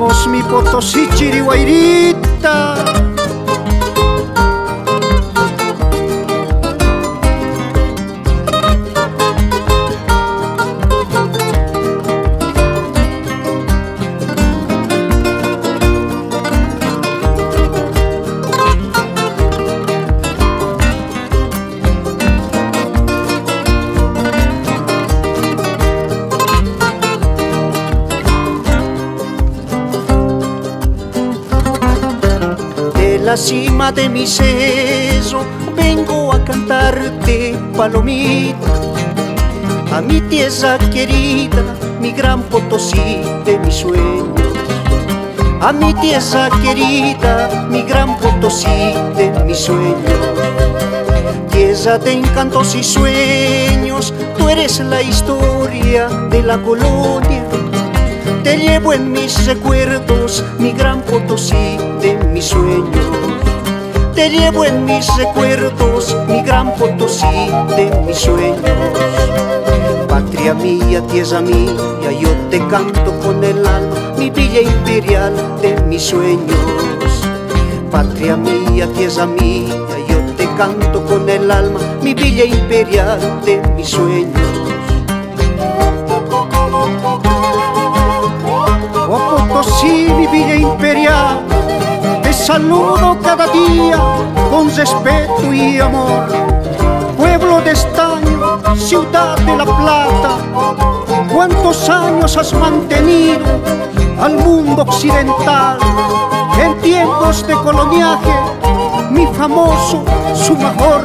voz mi potosí chiriguairita la cima de mi cerro vengo a cantarte palomita a mi tierra querida, mi gran Potosí de mis sueños. A mi tierra querida, mi gran Potosí de mis sueños. Tierra de encantos y sueños, tú eres la historia de la colonia. Te llevo en mis recuerdos, mi gran Potosí de mis sueños. Te llevo en mis recuerdos, mi gran Potosí de mis sueños. Patria mía, tierra mía, yo te canto con el alma, mi villa imperial de mis sueños. Patria mía, tierra mía, yo te canto con el alma, mi villa imperial de mis sueños. Oh Potosí, mi villa imperial, saludo cada día con respeto y amor. Pueblo de estaño, ciudad de la plata, cuántos años has mantenido al mundo occidental en tiempos de coloniaje, mi famoso su mejor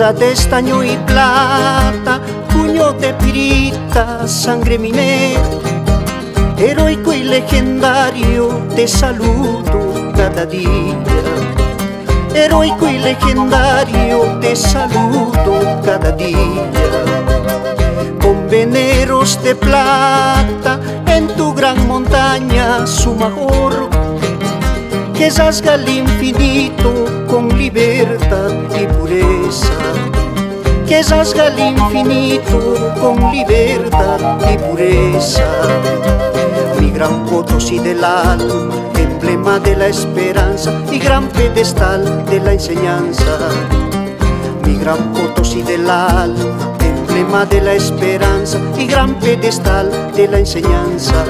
de estaño y plata, puño de pirita, sangre minera, heroico y legendario, te saludo cada día. Heroico y legendario, te saludo cada día. Con veneros de plata en tu gran montaña, Sumajorro, que rasga el infinito con libertad y pureza, que rasga el infinito con libertad y pureza. Mi gran Potosí del alma, emblema de la esperanza y gran pedestal de la enseñanza. Mi gran Potosí del alma, emblema de la esperanza y gran pedestal de la enseñanza.